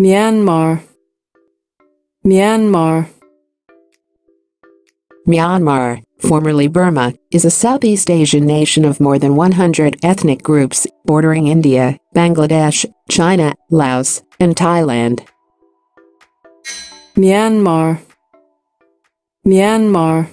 Myanmar. Myanmar. Myanmar, formerly Burma, is a Southeast Asian nation of more than 100 ethnic groups, bordering India, Bangladesh, China, Laos, and Thailand. Myanmar. Myanmar.